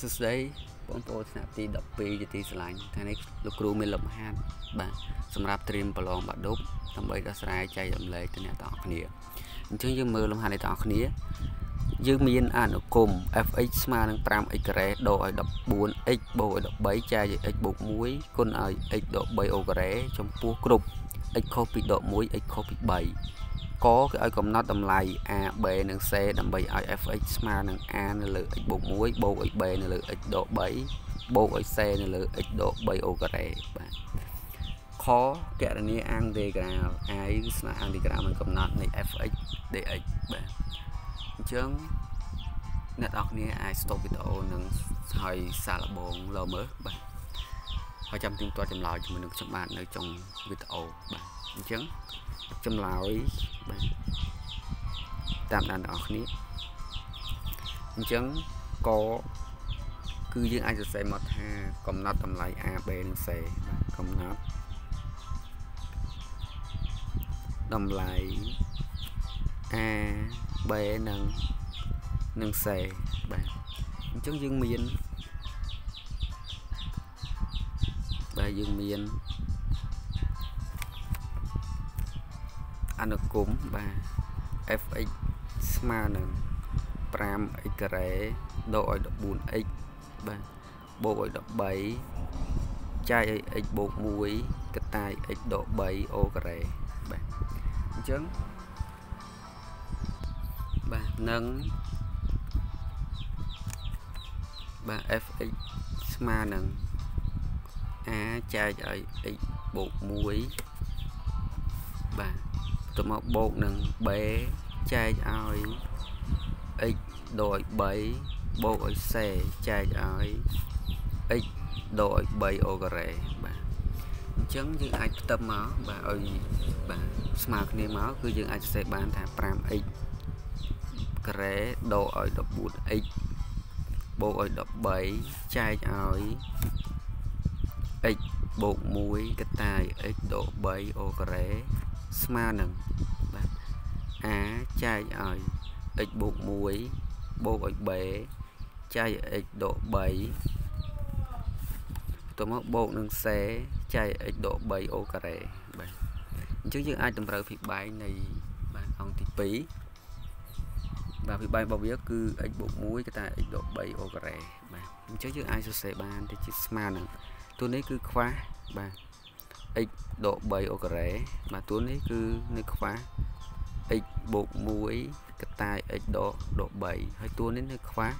សួស្តីបងប្អូនថ្នាក់ទី12ជាទីស្រឡាញ់ថ្ងៃនេះលោកគ្រូមានលំហាត់បាទសម្រាប់ត្រៀមប្រឡងបាក់ឌុបដើម្បីដោះស្រាយចែករំលែកទៅអ្នកទាំងអស់គ្នាអញ្ចឹងយើងមើលលំហាត់នេះទាំងអស់គ្នា យើងមានអនុគម fx ស្មើនឹង 5x ការ៉េដកឲ្យ 14x បូកឲ្យ13ចែកឲ្យ x បូក1គុណឲ្យ x ដក3អូការ៉េចំពោះគ្រប់ x ខុសពីដក1 x ខុសពី3 កគឺឲ្យកំណត់តម្លៃ a b និង c ដើម្បីឲ្យ fx ស្មើនឹង a នៅលើ x បូក1បូកឲ្យ b នៅលើ x ដក3បូកឲ្យ c នៅលើ x ដក3អូការ៉េបាទខកណនីអង់ដេក្រាល i គឺស្មើអង់ដេក្រាលមិនកំណត់នៃ fx dx បាទអញ្ចឹងអ្នកនរគ្នាអាច stop វីដេអូនឹងហើយសាកល្បងលើមើលបាទហើយចាំទីមទាត់ចម្លើយជាមួយនឹងខ្ញុំបាទនៅចុងវីដេអូបាទអញ្ចឹង ចម្លើយបាទតាមដានទាំងអស់គ្នាអញ្ចឹងកគឺយើងអាចសរសេរមកថា កំណត់តម្លៃ A B និង C បាទកំណត់តម្លៃ A B និងនិង C បាទអញ្ចឹងយើងមានបាទយើងមាន អនុគមបាទ fx ស្មើនឹង 5x ការ៉េដកឲ្យ 14x បាទបូកឲ្យ13ចែកឲ្យ x បូក1កតាយ x ដក3អូការ៉េបាទអញ្ចឹងបាទនឹងបាទ fx ស្មើនឹង a ចែកឲ្យ x បូក1បាទ ទៅមកបូកនឹង b ចែកឲ្យ x ដោយ3បូកឲ្យ c ចែកឲ្យ x ដោយ3អូការ៉េបាទអញ្ចឹងយើងអាចផ្ទឹមមកបាទឲ្យបាទស្មើគ្នាមកគឺយើងអាចសរសេរបានថា 5x ការ៉េដកឲ្យ 14x បូកឲ្យ13ចែកឲ្យ x បូក1កតាយ x ដក3អូការ៉េ ស្មើនឹងបាទ a ចែកឲ្យ x បូក1បូកឲ្យ b ចែក x ដក3ទៅមកបូកនឹង c ចែក x ដក3អូការ៉េបាទអញ្ចឹងយើងអាចតម្រូវភិបែងនៃបាទអង្គទី2បាទភិបែងរបស់វាគឺ x បូក1គឺតែ x ដក3អូការ៉េបាទអញ្ចឹងយើងអាចសរសេរបានទៅជាស្មើនឹងទូនេះគឺខ្វះបាទ x ដក3អូការ៉េបាទតួនេះគឺនៅខ្វះ x បូក1កតាយ x ដកដក3ហើយតួនេះនៅខ្វះ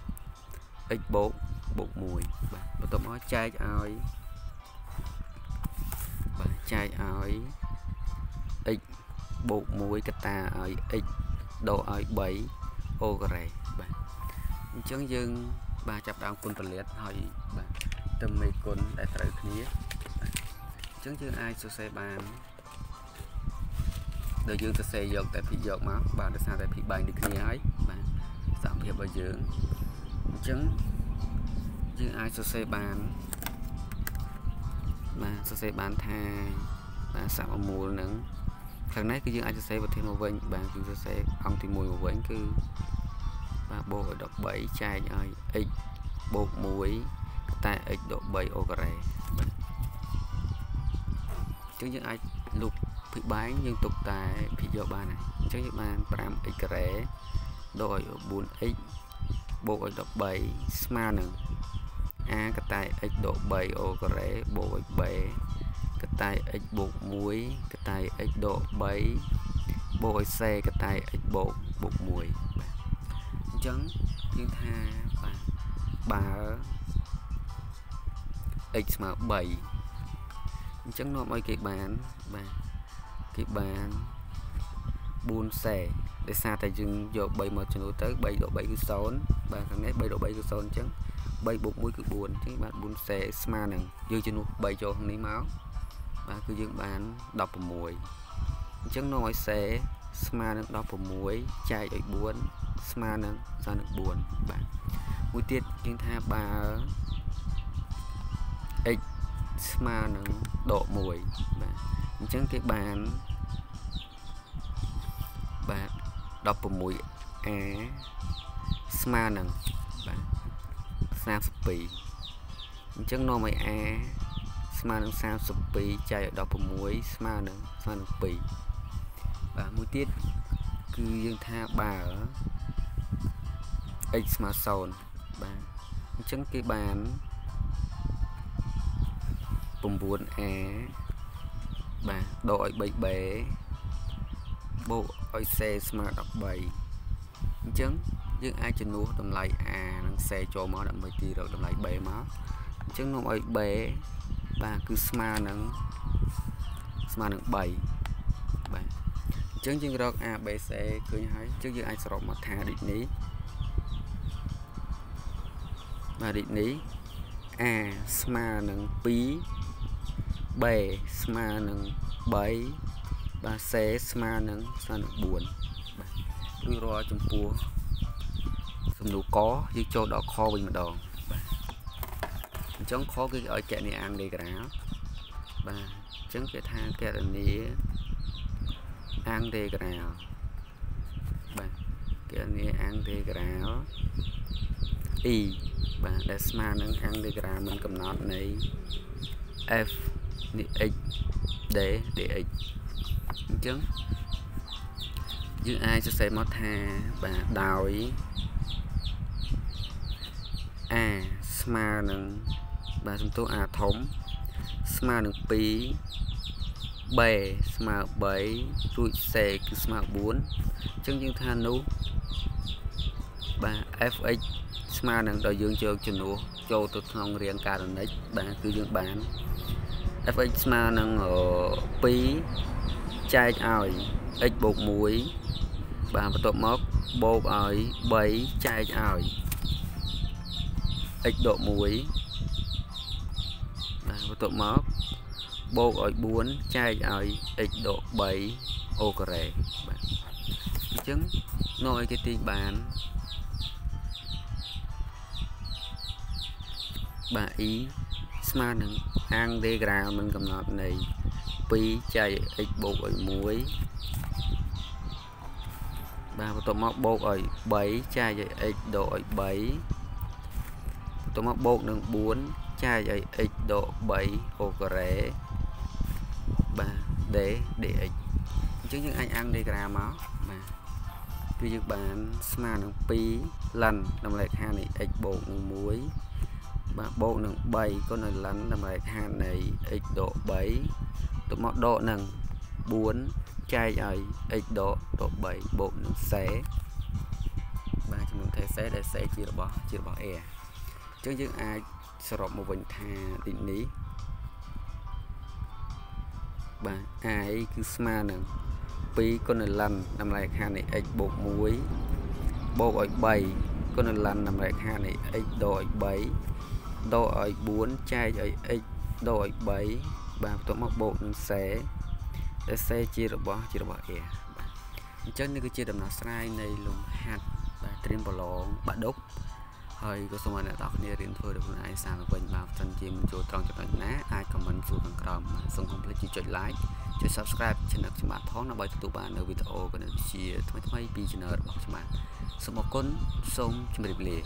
x បូកបូក1បាទបន្ទាប់មកចែកឲ្យបាទចែកឲ្យ x បូក1កតាឲ្យ x ដកឲ្យ3អូការ៉េបាទអញ្ចឹងយើងបាទចាប់ដើមគុណពលិតហើយបាទទៅមេគុណដែលត្រូវគ្នា អញ្ចឹងយើងអាចសរសេរបានដោយយើងសរសេរយកតែភិយកមកបាទដោយសារតែភិបែងដូចគ្នាហើយបាទសមភាពរបស់យើងអញ្ចឹងយើងអាចសរសេរបានបាទសរសេរបានថាបាទសមមូលនឹងខាងនេះគឺយើងអាចសរសេរប្រធានមកវិញបាទគឺសរសេរអង្គទី1មកវិញគឺបាទបូកឲ្យ13ចែកឲ្យ x បូក1តែ x ដក3អូការ៉េបាទអញ្ចឹងយើងអាចលុបភិបែងយើងទុកតែភិយកបានហើយអញ្ចឹងយើងបាន 5x ការ៉េដកឲ្យ 4x បូកឲ្យ13ស្មើនឹង a កតែ x ដក3អូការ៉េបូកឲ្យ b កតែ x បូក1កតែ x ដក3បូកឲ្យ c កតែ x បូកបូក1បាទអញ្ចឹងយើងថាបាទបើ x ស្មើ3 អញ្ចឹងនាំឲ្យគេបានបាទគេបាន4សេដោយសារតែយើងយក3មកចំនួនទៅ3ដក3គឺ0បាទខាងនេះ3ដក3គឺ0អញ្ចឹង3បូក1គឺ4អញ្ចឹងបាន4សេស្មើនឹងយើងចំនួន3ចូលខាងនេះមកបាទគឺយើងបាន16អញ្ចឹងនាំឲ្យសេស្មើនឹង16ចែកឲ្យ4ស្មើនឹង34បាទមួយទៀតយើងថាបើ x ស្មើនឹងដក1បាទអញ្ចឹងគេបានបាទ 16a ស្មើនឹងបាទ32អញ្ចឹងនាំឲ្យ a ស្មើនឹង32ចែកឲ្យ16ស្មើនឹងស្មើនឹង2បាទមួយទៀតគឺយើងថាបើ x ស្មើ0បាទអញ្ចឹងគេបាន 9a បាទដកឲ្យ 3b បូកឲ្យ c ស្មើ13អញ្ចឹងយើងអាចជំនួសតម្លៃ a និង c ចូលមកដើម្បីទីរកតម្លៃ b មកអញ្ចឹងនាំឲ្យ b បាទគឺស្មើនឹងស្មើនឹង3បាទអញ្ចឹងយើងរក a b c ឃើញហើយអញ្ចឹងយើងអាចសរុបមកថាដូចនេះបាទដូចនេះ a ស្មើនឹង2 b ស្មើនឹង3បាទ c ស្មើនឹងស្មើនឹង4បាទរួចរាល់ចំពោះសំណួរកយើងចូលដល់ខវិញម្ដងបាទអញ្ចឹងខគឺឲ្យគណនីអាងដេក្រាបាទអញ្ចឹងគេថាគណនីអាងដេក្រាបាទគណនីអាងដេក្រា e បាទដែលស្មើនឹងអាងដេក្រាមិនកំណត់នៃ f នេះ x d dx អញ្ចឹងយើងអាចសរសេរមកថាបាទដោយ a ស្មើនឹងបាទសំទោស a ធំ ស្មើនឹង2 b ស្មើ3រួច c គឺស្មើ4អញ្ចឹងយើងថានោះបាទ fx ស្មើនឹងដល់យើងយកចំនួនចូលទៅក្នុងរាងការណិចបាទគឺយើងបាន fx ស្មើនឹង2ចែកឲ្យ x បូក1បាទបន្ទាប់មកបូកឲ្យ3ចែកឲ្យ x ដក1បាទបន្ទាប់មកបូកឲ្យ4ចែកឲ្យ x ដក3អូការ៉េបាទអញ្ចឹងនៅឲ្យគេទាញបានបាទ e ស្មើនឹងអាងដេក្រាមិនកំណត់នៃ2ចែក x បូកឲ្យ1បាទបន្ទាប់មកបូកឲ្យ3ចែកឲ្យ x ដកឲ្យ3បន្ទាប់មកបូកនឹង4ចែកឲ្យ x ដក3អូការ៉េបាទ d dx អញ្ចឹងយើងអាចអាំងដេក្រាមកបាទគឺយើងបានស្មើនឹង2លិនតម្លៃខាងនៃ x បូកនឹង1 បាទបូកនឹង3គុណឲ្យលិនតម្លៃខាងនៃ x ដក3ទៅមកដកនឹង4ចែកឲ្យ x ដកដក3បូកនឹងសេបាទចំនួនថេសេដែលសេជារបស់ជារបស់ a អញ្ចឹងយើងអាចសរុបមកវិញថាទីនេះបាទ i គឺស្មើនឹង2គុណលិនតម្លៃខាងនៃ x បូក1បូកឲ្យ3គុណលិនតម្លៃខាងនៃ x ដកឲ្យ3 ដកឲ្យ4ចែកឲ្យ x ដកឲ្យ3បាទបន្ទាប់មកបូកនឹងសេដែលសេជារបស់ជារបស់ a បាទអញ្ចឹងនេះគឺជាដំណោះស្រាយនៃលំហាត់បាទត្រៀមប្រឡងបាក់ដប់ហើយក៏សូមឲ្យអ្នកទាំងគ្នារៀនធ្វើដោយខ្លួនឯងសារទៅវិញបាទសិនជាមិនចូលត្រង់ចំណុចណាអាចខមមិនសួរខាងក្រោមសូមកុំភ្លេចជួយចុច like ជួយ subscribe ឆានែលខ្ញុំបាទផងដើម្បីទទួលបាននូវវីដេអូគណិតវិទ្យាថ្មីៗពី channel របស់ខ្ញុំបាទសូមអរគុណសូមជម្រាបលា